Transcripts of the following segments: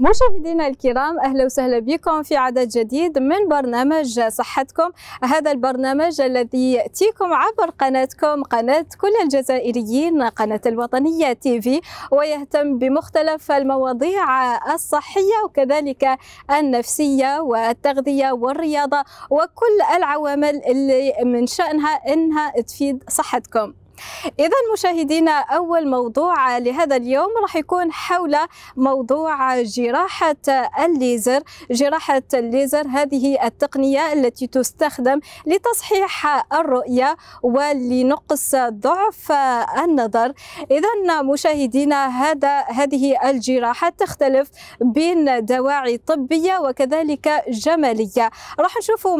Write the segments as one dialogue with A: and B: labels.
A: مشاهدينا الكرام أهلا وسهلا بكم في عدد جديد من برنامج صحتكم. هذا البرنامج الذي يأتيكم عبر قناتكم قناة كل الجزائريين قناة الوطنية تي في ويهتم بمختلف المواضيع الصحية وكذلك النفسية والتغذية والرياضة وكل العوامل اللي من شأنها إنها تفيد صحتكم. إذا مشاهدينا أول موضوع لهذا اليوم راح يكون حول موضوع جراحة الليزر. جراحة الليزر هذه التقنية التي تستخدم لتصحيح الرؤية ولنقص ضعف النظر. إذا مشاهدينا هذا هذه الجراحة تختلف بين دواعي طبية وكذلك جمالية. راح نشوفوا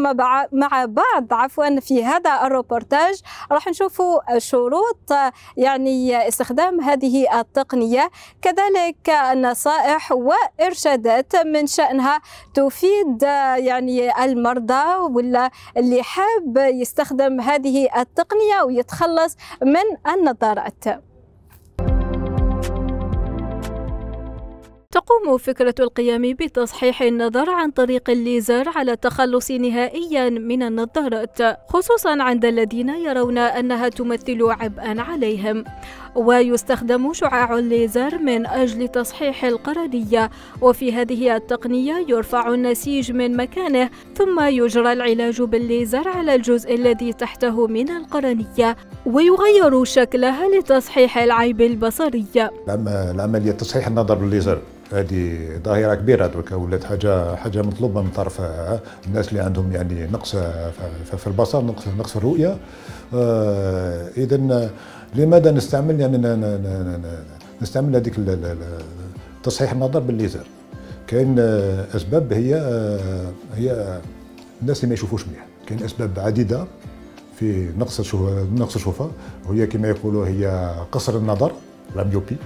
A: مع بعض. عفوا في هذا الروبورتاج راح نشوفوا شروط شروط يعني استخدام هذه التقنية. كذلك نصائح وإرشادات من شأنها تفيد يعني المرضى ولا اللي حاب يستخدم هذه التقنية ويتخلص من النظارات. تقوم فكرة القيام بتصحيح النظر عن طريق الليزر على التخلص نهائيا من النظارات خصوصا عند الذين يرون أنها تمثل عبئا عليهم. ويستخدم شعاع الليزر من أجل تصحيح القرنية وفي هذه التقنية يرفع النسيج من مكانه ثم يجرى العلاج بالليزر على الجزء الذي تحته من القرنية ويغير شكلها لتصحيح العيب البصري.
B: العملية تصحيح النظر بالليزر هذه ظاهرة كبيرة درك ولات حاجة حاجة مطلوبة من طرف الناس اللي عندهم يعني نقص في البصر نقص في الرؤية. آه اذا لماذا نستعمل يعني نستعمل هذيك تصحيح النظر بالليزر. كاين أسباب هي هي الناس اللي ما يشوفوش مليح. كاين أسباب عديدة في نقص نقص الشوفة. وهي كما يقولوا هي قصر النظر la myopie.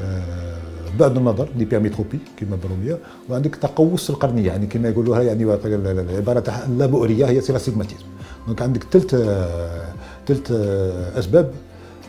B: آه بعد النظر l'hypermétropie كما بالرومية وعندك تقوس القرنية يعني كما يقولوها يعني العباره تاع اللابؤرية هي c'est l'astigmatisme donc عندك ثلث ثلث أسباب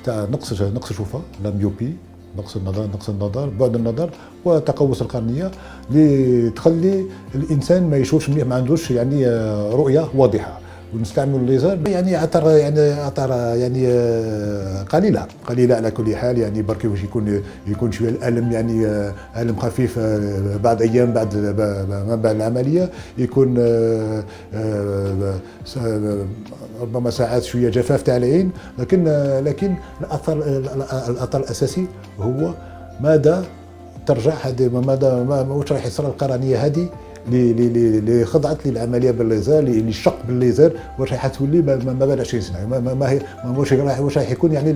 B: تاع نقص نقص الشوفه la myopie نقص النظر نقص النظر بعد النظر وتقوس القرنية اللي تخلي الإنسان ما يشوفش مليح ما عندوش يعني رؤية واضحة. ونستعمل الليزر يعني أثر يعني أثر يعني آه، قليلة قليلة على كل حال يعني برك واش يكون يكون شوية الألم يعني آه، ألم خفيف آه، بعد أيام بعد ما بعد العملية يكون ربما ساعات شوية جفاف تاع العين لكن لكن الأثر الأثر الأساسي هو ماذا ترجع هذه ماذا واش راح يصير القرنية هذه؟ اللي خضعت للعمليه بالليزر اللي شق بالليزر واش راح تولي ما بعد 20 سنه ما, ما هي واش واش راح يكون يعني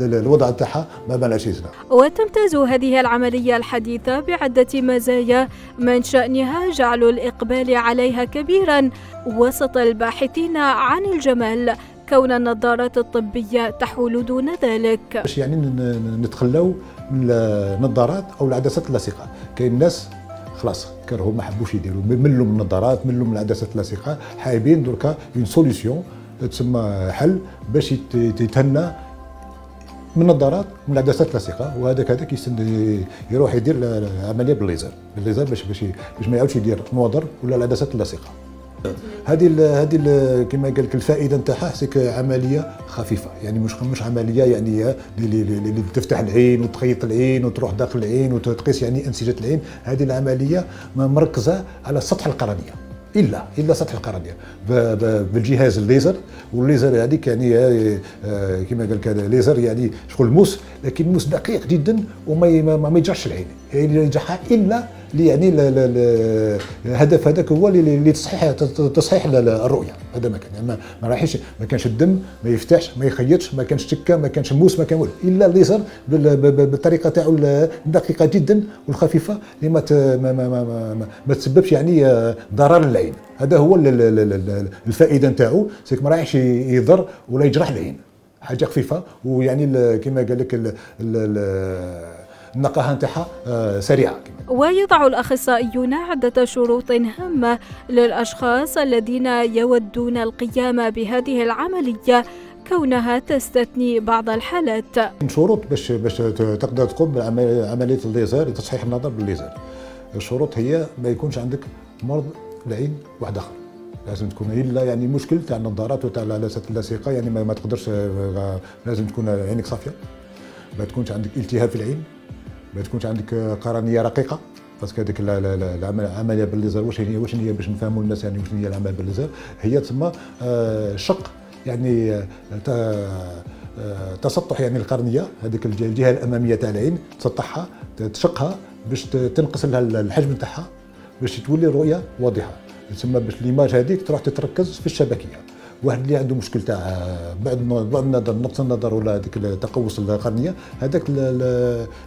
B: الوضع تاعها ما بعد 20 سنه
A: وتمتاز هذه العملية الحديثة بعدة مزايا من شأنها جعل الإقبال عليها كبيرا وسط الباحثين عن الجمال كون النظارات الطبية تحول دون ذلك.
B: باش يعني نتخلاو من النظارات أو العدسات اللاصقة كاين ناس خلاص كرهوا ما حبوش يديروا ملوا من النظارات ملوا من العدسات اللاصقة حايبين دركا une solution تسمى حل باش يتهنى من النظارات من العدسات اللاصقة وهذاك هذاك يروح يدير العملية بالليزر. بالليزر باش باش ما يعاودش يدير النوادر ولا العدسات اللاصقة. هذه هذه كما قال لك الفائدة نتاعها عملية خفيفة. يعني مش مش عملية يعني اللي تفتح العين وتخيط العين وتروح داخل العين وتقيس يعني انسجة العين. هذه العملية مركزة على سطح القرنية. الا إلا سطح القرنية. بالجهاز الليزر. والليزر هذيك يعني آه، كما قال لك ليزر يعني شغل موس لكن موس دقيق جدا وما ما يجرحش العين. يجرحها إلا يعني الهدف هذاك هو اللي تصحيح الرؤية. هذا ما كان يعني ما رايحش ما كانش الدم ما يفتحش ما يخيطش ما كانش تكة ما كانش موس ما كان والو إلا الليزر بالطريقة تاعو الدقيقة جدا والخفيفة اللي ما ما, ما, ما, ما تسببش يعني ضرر للعين. هذا هو الفائدة نتاعو سيك ما رايحش يضر ولا يجرح العين. حاجة خفيفة ويعني كما قال لك النقاهه نتاعها آه، سريعه
A: ويضع الأخصائيون عدة شروط هامة للأشخاص الذين يودون القيام بهذه العملية كونها تستثني بعض الحالات.
B: شروط باش باش تقدر تقوم بعمليه الليزر لتصحيح النظر بالليزر. الشروط هي ما يكونش عندك مرض العين واحد آخر. لازم تكون إلا يعني مشكل تاع النظارات وتاع اللاصقه يعني ما, ما تقدرش آه، لازم تكون عينك صافية. ما تكونش عندك التهاب في العين. ما تكونش عندك قرنية رقيقة parce que هذيك العملية بالليزر. واش هي واش هي باش نفهموا الناس يعني واش هي العملية بالليزر؟ هي تسمى آه، شق يعني آه، تسطح يعني القرنية هذيك الجهة الأمامية تاع العين تسطحها تشقها باش تنقص لها الحجم تاعها باش تولي الرؤيه واضحة. تسمى باش ليماج هذيك تروح تتركز في الشبكية. واحد اللي عنده مشكل تاع بعد بعد النظر نقص النظر ولا هذيك تقوس القرنيه هذاك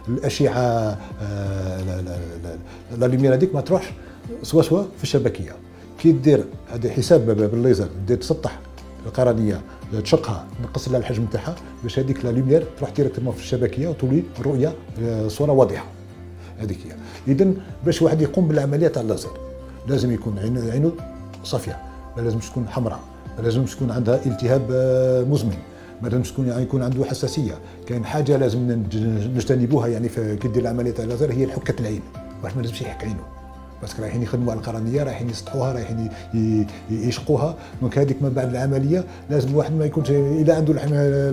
B: الأشعة آه، لا لوميير هذيك ما تروحش سوا سوا في الشبكية. كي دير هذا حساب بالليزر دير تسطح القرنية تشقها نقص لها الحجم تاعها باش هذيك la lumière تروح directement في الشبكية وتولي الرؤيه آه، صورة واضحة. هذيك هي. اذا باش واحد يقوم بالعملية تاع اللازر لازم يكون عينه صافية ما لازمش تكون حمراء. لازمش تكون عندها التهاب آه، مزمن. ما لازمش تكون يعني يكون عنده حساسية. كاين حاجة لازم نجتنبوها يعني في كي العملية تاع اللازر هي حكة العين. واحد ما لازمش يحك عينه. parce que رايحين يخدموا على القرنية رايحين يسطحوها رايحين يشقوها. donc هذيك من بعد العملية لازم الواحد ما يكونش إلا عنده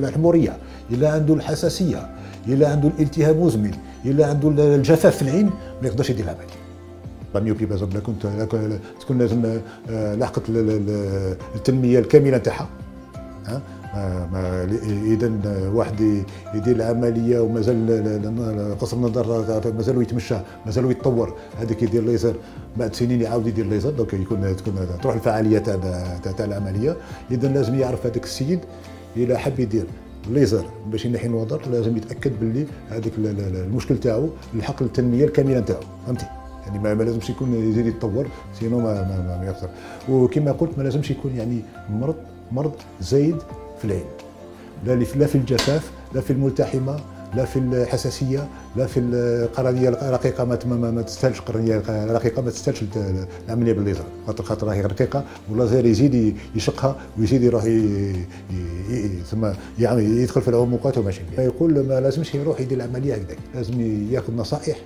B: الحمورية إلا عنده الحساسية إلا عنده الالتهاب مزمن إلا عنده الجفاف في العين ما يقدرش يدير العملية. myopie باز لا كنت تكون لازم آه، لاحقت التنمية الكاملة تاعها اذا واحد يدير العملية ومازال قصر النظر مازال يتمشى مازال يتطور. هذاك يدير ليزر. بعد سنين يعاود يدير ليزر donc يكون تكون تروح الفعالية تاع تاع العملية. اذا لازم يعرف هذاك السيد اذا حب يدير ليزر. باش ينحي النظر لازم يتأكد باللي هذاك المشكل تاعو لحق التنمية الكاملة تاعو فهمتي؟ يعني ما, لازمش يكون يزيد يتطور sinon ما ما, ما يخسر. وكما قلت ما لازمش يكون يعني مرض مرض زايد في العين. لا لا في الجفاف لا في الملتحمة لا في الحساسية لا في القرنية الرقيقة ما ما, تستاهلش القرنية الرقيقة ما تستاهلش العملية بالليزر. خاطر خاطر راهي رقيقة واللازر يزيد يشقها ويزيد يروح ثم يعني يدخل في العمقات وماشي. يقول ما لازمش يروح يدير العملية هكذاك. لازم ياخذ نصائح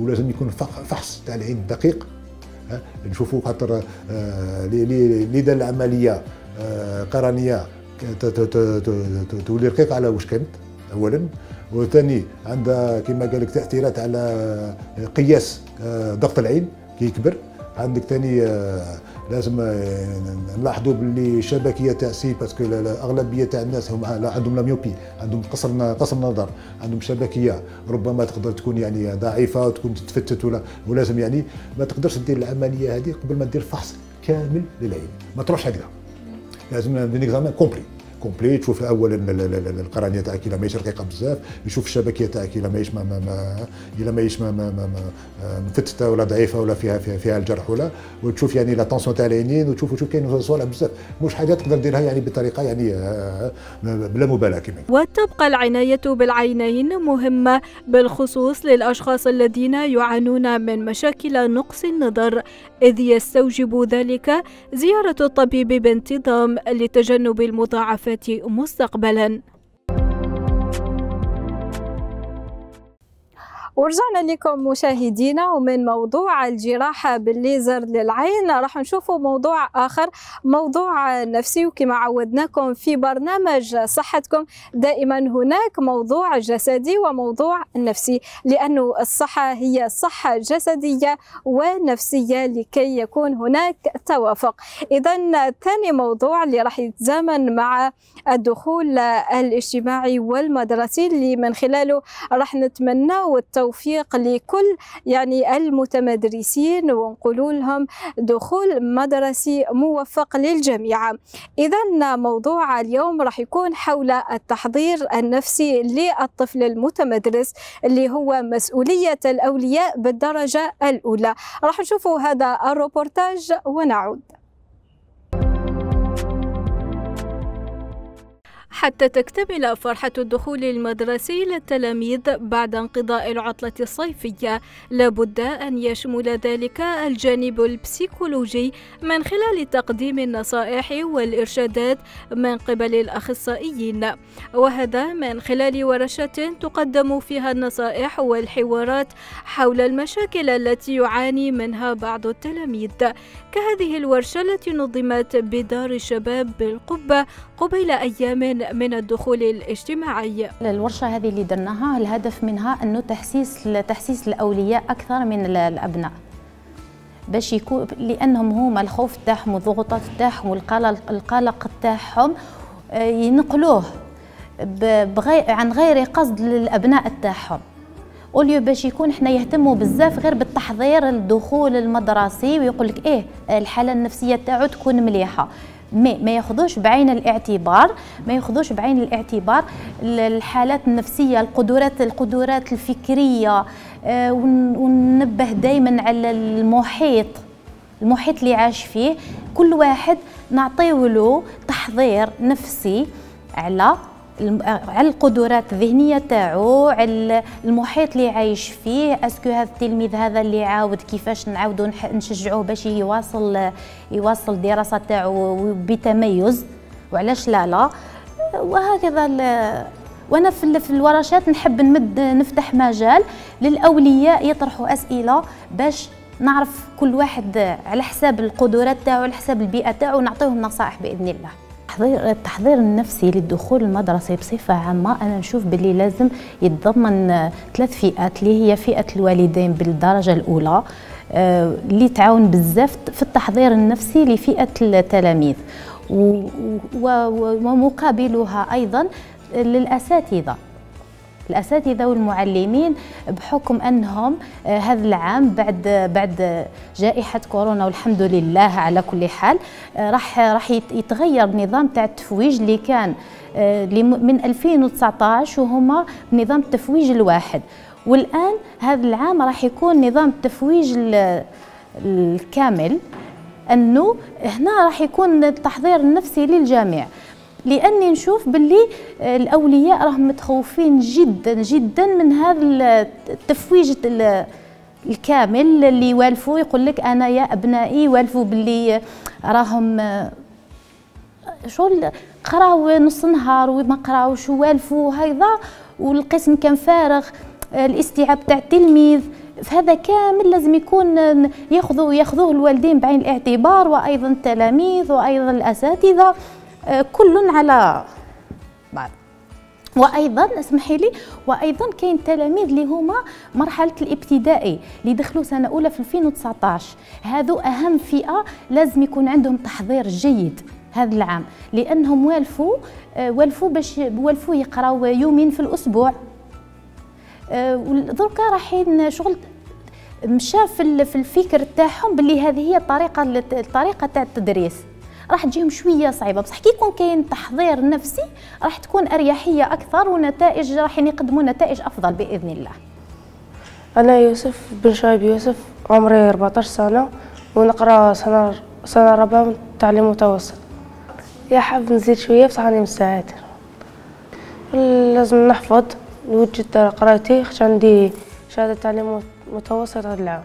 B: ولازم يكون فحص تاع العين دقيق نشوفوا خاطر اللي دار العملية قرنية تولي رقيقه على واش كانت اولا. وثاني عندها كما قال لك تأثيرات على قياس ضغط العين كي يكبر. عندك ثاني لازم نلاحظوا باللي الشبكيه تاع c'est parce que الاغلبيه تاع الناس هم عندهم la myopie عندهم قصر قصر نظر عندهم شبكية. ربما تقدر تكون يعني ضعيفة وتكون تتفتت ولا ولازم يعني ما تقدرش دير العملية هذه قبل ما دير فحص كامل للعين ما تروحش هكذا. لازم ندير complet complet تشوف اولا القرنيه تاعك الا ماهيش رقيقة بزاف. يشوف الشبكيه تاعك الا ماهيش ما ما ما إلا ماهيش ما ما ما مفتتة ولا ضعيفة ولا فيها فيها, فيها الجرح ولا. وتشوف يعني la tension تاع العينين وتشوف وتشوف كاين صوالح بزاف. مش حاجات تقدر ديرها يعني بطريقة يعني آه، بلا مبالاة كما
A: وتبقى العناية بالعينين مهمة بالخصوص للأشخاص الذين يعانون من مشاكل نقص النظر. إذ يستوجب ذلك زيارة الطبيب بانتظام لتجنب المضاعفات مستقبلا. ورجعنا لكم مشاهدينا ومن موضوع الجراحة بالليزر للعين راح نشوفوا موضوع آخر موضوع نفسي وكما عودناكم في برنامج صحتكم. دائما هناك موضوع جسدي وموضوع نفسي لأنه الصحة هي صحة جسدية ونفسية لكي يكون هناك توافق. إذا ثاني موضوع اللي راح يتزامن مع الدخول الاجتماعي والمدرسي اللي من خلاله راح نتمنى والتوافق التوفيق لكل يعني المتمدرسين ونقول لهم دخول مدرسي موفق للجميع. إذا موضوع اليوم راح يكون حول التحضير النفسي للطفل المتمدرس اللي هو مسؤولية الأولياء بالدرجة الأولى. راح نشوفوا هذا الروبورتاج ونعود. حتى تكتمل فرحة الدخول المدرسي للتلاميذ بعد انقضاء العطلة الصيفية. لابد أن يشمل ذلك الجانب البسيكولوجي من خلال تقديم النصائح والإرشادات من قبل الأخصائيين وهذا من خلال ورشات تقدم فيها النصائح والحوارات حول المشاكل التي يعاني منها بعض التلاميذ. كهذه الورشة التي نظمت بدار الشباب بالقبة قبيل أيام من الدخول الاجتماعي.
C: الورشة هذه اللي درناها الهدف منها أنه تحسيس تحسيس الأولياء أكثر من الأبناء. باش يكون لأنهم هما الخوف تاعهم والضغوطات تاعهم والقلق تاعهم آه، ينقلوه بغير عن غير قصد للأبناء تاعهم. اوليو باش يكون إحنا يهتموا بزاف غير بالتحضير الدخول المدرسي ويقول لك إيه الحالة النفسية تاعو تكون مليحة. ما ما ياخذوش بعين الاعتبار ما ياخذوش بعين الاعتبار الحالات النفسية القدرات القدرات الفكرية آه، وننبه دائما على المحيط المحيط اللي عاش فيه. كل واحد نعطيه له تحضير نفسي على على القدرات الذهنية تاعو على المحيط اللي عايش فيه. اسكو هذا التلميذ هذا اللي عاود كيفاش نعاودو نشجعوه باش يواصل يواصل الدراسة تاعو بتميز؟ وعلاش لا لا؟ وهكذا وأنا في الورشات نحب نمد نفتح مجال للأولياء يطرحوا أسئلة باش نعرف كل واحد على حساب القدرات تاعو على حساب البيئة تاعو نعطيهم نصائح بإذن الله. التحضير التحضير النفسي للدخول المدرسي بصفة عامة أنا نشوف باللي لازم يتضمن ثلاث فئات اللي هي فئة الوالدين بالدرجة الأولى آه، اللي تعاون بزاف في التحضير النفسي لفئة التلاميذ ومقابلها أيضا للأساتذة. الأساتذة والمعلمين بحكم أنهم آه، هذا العام بعد بعد جائحة كورونا والحمد لله على كل حال آه، راح راح يتغير النظام تاع التفويج اللي كان آه، من 2019 وهما نظام التفويج الواحد. والآن هذا العام راح يكون نظام التفويج الكامل أنه هنا راح يكون التحضير النفسي للجميع. لأني نشوف باللي الأولياء راهم متخوفين جدا جدا من هذا التفويج الكامل اللي يوالفوا يقول لك أنا يا أبنائي والفوا باللي راهم شغل قراو نص نهار وما قراوش والفوا هيدا والقسم كان فارغ الاستيعاب تاع التلميذ فهذا كامل لازم يكون ياخذوا ياخذوه الوالدين بعين الاعتبار وأيضا التلاميذ وأيضا الأساتذة. كل على بعض. وأيضا اسمحي لي وأيضا كاين تلاميذ اللي هما مرحلة الابتدائي اللي دخلوا سنة أولى في 2019 هذو أهم فئة لازم يكون عندهم تحضير جيد هذا العام لأنهم والفوا آه، والفوا باش والفوا يقراو يومين في الأسبوع. آه، دركا رايحين شغل مشى في الفكر تاعهم باللي هذه هي الطريقة الطريقة تاع التدريس. راح تجيهم شوية صعيبة. بصح كي يكون كاين تحضير نفسي راح تكون أريحية أكثر ونتائج راح يقدموا نتائج أفضل بإذن الله.
D: أنا يوسف بن شايب يوسف عمري 14 سنة ونقرأ سنة سنة رابعة تعليم متوسط. يا حاب نزيد شوية بصح راني مستعد. لازم نحفظ نوجد قرايتي خش عندي شهادة تعليم متوسط هذا العام.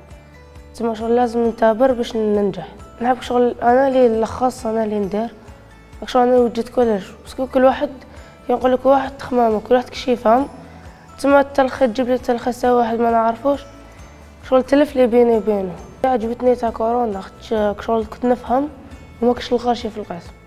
D: تما لازم نتابر باش ننجح. نحب شغل. أنا اللي نلخص أنا اللي ندير. شغل أنا وجدت كلش بس كل واحد يقول لك واحد تخمامه كل واحد كيش يفهم. تما التلخ تجيب لي تلخيص واحد ما نعرفوش. شغل تلف لي بيني وبينه. عجبتني تاع كورونا شغل كنت نفهم وما كنتش نلقى في القسم.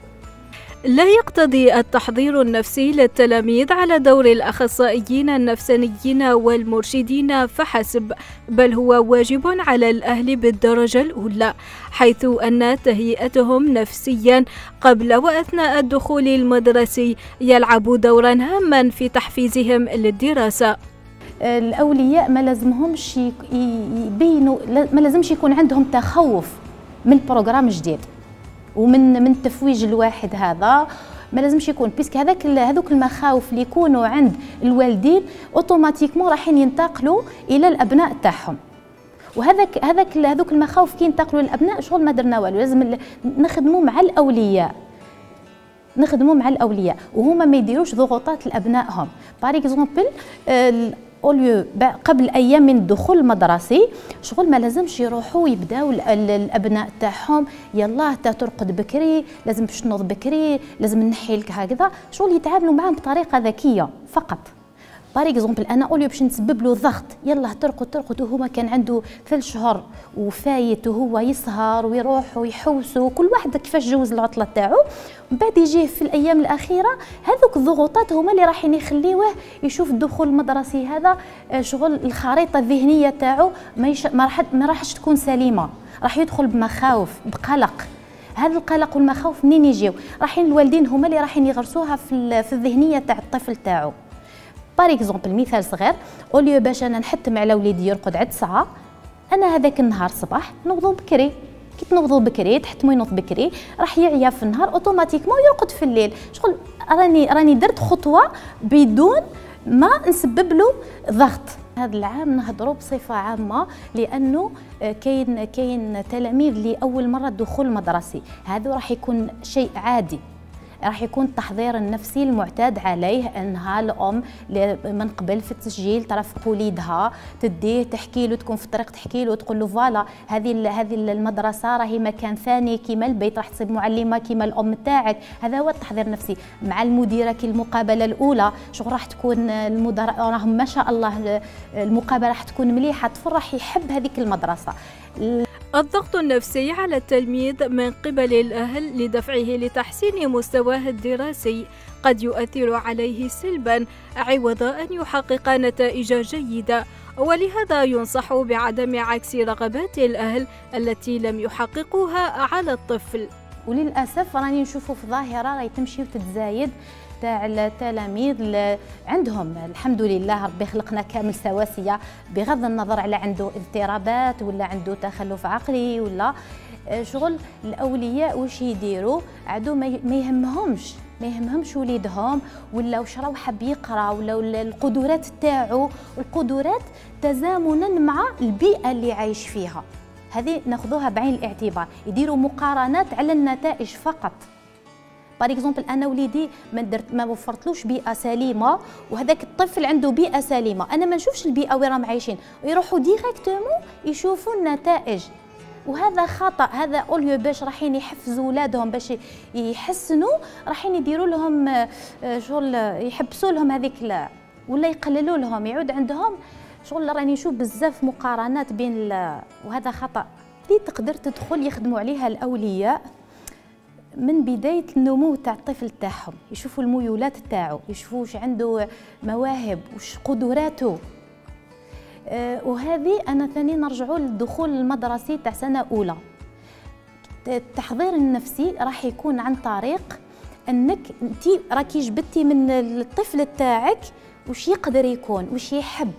A: لا يقتضي التحضير النفسي للتلاميذ على دور الأخصائيين النفسانيين والمرشدين فحسب بل هو واجب على الأهل بالدرجة الأولى حيث أن تهيئتهم نفسيا قبل وأثناء الدخول المدرسي يلعب دورا هاما في تحفيزهم للدراسة.
C: الأولياء ما لازمهمش يبينوا ما لازمش يكون عندهم تخوف من ال programme الجديد ومن من التفويج الواحد هذا ما لازمش يكون parce que هذاك هذوك المخاوف اللي يكونوا عند الوالدين automatiquement راحين ينتقلوا إلى الأبناء تاعهم. وهذاك هذاك هذوك المخاوف كي ينتقلوا للأبناء شغل ما درنا والو لازم نخدموا مع الأولياء. نخدموا مع الأولياء وهما ما يديروش ضغوطات لأبنائهم. par exemple au lieu قبل أيام من الدخول المدرسي شغل ما لازمش يروحوا يبداو الأبناء تاعهم يلا ترقد بكري لازم باش تنوض بكري لازم نحي لك هكذا شغل يتعاملوا معاهم بطريقة ذكية فقط. par exemple أنا au lieu باش نسبب له ضغط يلا ترقد ترقد وهو كان عنده ثلاث شهور وفايت وهو يسهر ويروح ويحوس وكل واحد كيفاش جوز العطله تاعو من بعد يجيه في الأيام الاخيره هذوك الضغوطات هما اللي راح يخليوه يشوف الدخول المدرسي هذا شغل الخريطه الذهنيه تاعو ما, راحش تكون سليمه راح يدخل بمخاوف بقلق هذا القلق والمخاوف منين يجيو راحين الوالدين هما اللي راحين يغرسوها في الذهنيه تاع الطفل تاعو par exemple مثال صغير au lieu باش أنا نحتم على وليدي يرقد عند ساعه أنا هذاك النهار صباح نوضو بكري كي تنوضوا بكري تحتموا ينوض بكري راح يعيا في النهار automatiquement يرقد في الليل شغل راني راني درت خطوه بدون ما نسبب له ضغط هذا العام نهضروا بصفه عامه لأنه كاين كاين تلاميذ لاول مره دخول مدرسي هذا راح يكون شيء عادي راح يكون التحضير النفسي المعتاد عليه أنها الأم من قبل في التسجيل ترافق وليدها تديه تحكي له تكون في الطريق تحكي له تقول له فوالا هذه هذه المدرسة راهي مكان ثاني كيما البيت راح تصيب معلمة كيما الأم تاعك هذا هو التحضير النفسي. مع المديرة كي المقابلة الأولى شغل راح تكون المدراء راهم ما شاء الله المقابلة راح تكون مليحة الطفل راح يحب هذيك المدرسة.
A: الضغط النفسي على التلميذ من قبل الأهل لدفعه لتحسين مستواه الدراسي قد يؤثر عليه سلبا عوض أن يحقق نتائج جيدة. ولهذا ينصح بعدم عكس رغبات الأهل التي لم يحققوها على الطفل.
C: وللأسف راني نشوفوا في ظاهرة راهي تمشي وتتزايد. تاع التلاميذ عندهم. الحمد لله ربي خلقنا كامل سواسية بغض النظر على عنده اضطرابات ولا عنده تخلف عقلي ولا آه، شغل الأولياء واش يديروا؟ عدو ما يهمهمش ما يهمهمش وليدهم ولا واش راهو حاب يقرا ولا القدرات تاعو. القدرات تزامنا مع البيئة اللي عايش فيها. هذه ناخذوها بعين الاعتبار. يديروا مقارنات على النتائج فقط. par exemple أنا وليدي ما درت ما وفرتلوش بيئة سليمة وهذاك الطفل عنده بيئة سليمة. أنا ما نشوفش البيئة وين راهم عايشين. ويروحوا directement يشوفوا النتائج. وهذا خطأ. هذا au lieu باش راحين يحفزوا ولادهم باش يحسنوا راحين يديروا لهم آه، شغل يحبسوا لهم هذيك ولا يقللوا لهم. يعود عندهم شغل راني نشوف بزاف مقارنات بين وهذا خطأ. اللي تقدر تدخل يخدموا عليها الأولياء؟ من بداية النمو تاع الطفل تاعهم يشوفوا الميولات تاعو يشوفوا واش عنده مواهب واش قدراته. أه وهذه أنا ثاني نرجعوا للدخول المدرسي تاع سنة أولى. التحضير النفسي راح يكون عن طريق إنك أنت راكي جبتي من الطفل تاعك واش يقدر يكون واش يحب.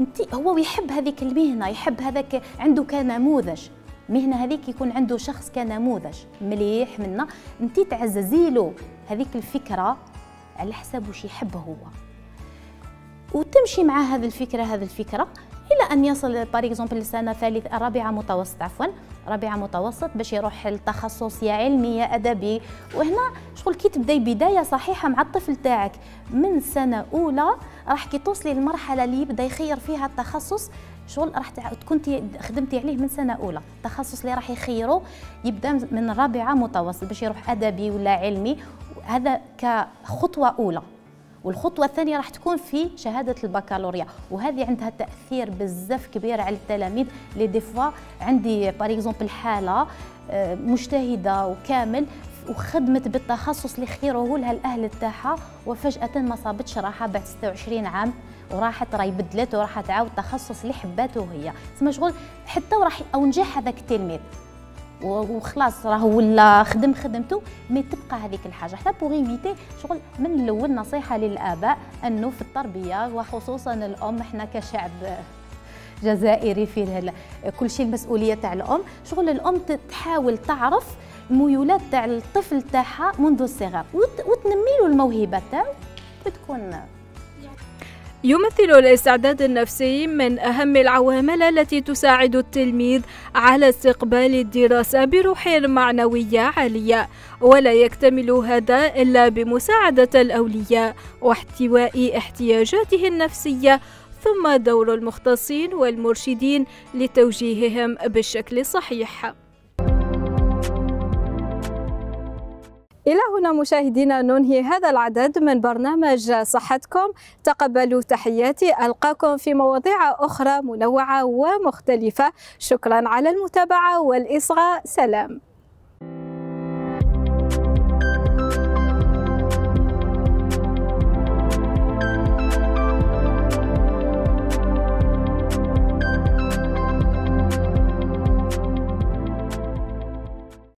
C: أنت هو يحب هذيك المهنة يحب هذاك عنده كنموذج مهنة هذيك يكون عنده شخص كنموذج مليح منا انت تعززي له هذيك الفكرة على حساب واش يحب هو. وتمشي مع هذه الفكرة هذه الفكرة إلى أن يصل par exemple لسنة ثالث رابعة متوسط عفوا رابعة متوسط باش يروح التخصص يا علمي يا أدبي. وهنا شغل كي تبدأي بداية صحيحة مع الطفل تاعك من سنة أولى راح كي توصلي للمرحله اللي يبدأ يخير فيها التخصص شغل راح تكون خدمتي عليه من سنة أولى. التخصص اللي راح يخيره يبدأ من رابعة متوسط باش يروح أدبي ولا علمي. هذا كخطوة أولى. والخطوة الثانية راح تكون في شهادة البكالوريا. وهذه عندها تأثير بزاف كبير على التلاميذ. لي دي فوا عندي par exemple حالة آه، مجتهدة وكامل وخدمت بالتخصص اللي خيروه لها الأهل تاعها وفجأة ما صابتش راحة بعد 26 عام. وراحت راهي بدلت وراحت تعاود التخصص اللي حباته هي. تسمى شغل؟ حتى وراح أو نجح هذاك التلميذ. وخلاص راه ولا خدم خدمته mais تبقى هذيك الحاجة. حتى pour éviter شغل من الأول نصيحة للآباء أنه في التربية وخصوصا الأم إحنا كشعب جزائري فيه كل شيء المسؤولية تاع الأم. شغل الأم تحاول تعرف الميولات تاع الطفل تاعها منذ الصغر. وتنمي له الموهبة تاعو وتكون
A: يمثل الاستعداد النفسي من أهم العوامل التي تساعد التلميذ على استقبال الدراسة بروح معنوية عالية ولا يكتمل هذا إلا بمساعدة الأولياء واحتواء احتياجاته النفسية ثم دور المختصين والمرشدين لتوجيههم بالشكل الصحيح إلى هنا مشاهدينا ننهي هذا العدد من برنامج صحتكم. تقبلوا تحياتي. ألقاكم في مواضيع أخرى منوعة ومختلفة. شكرا على المتابعة والإصغاء. سلام.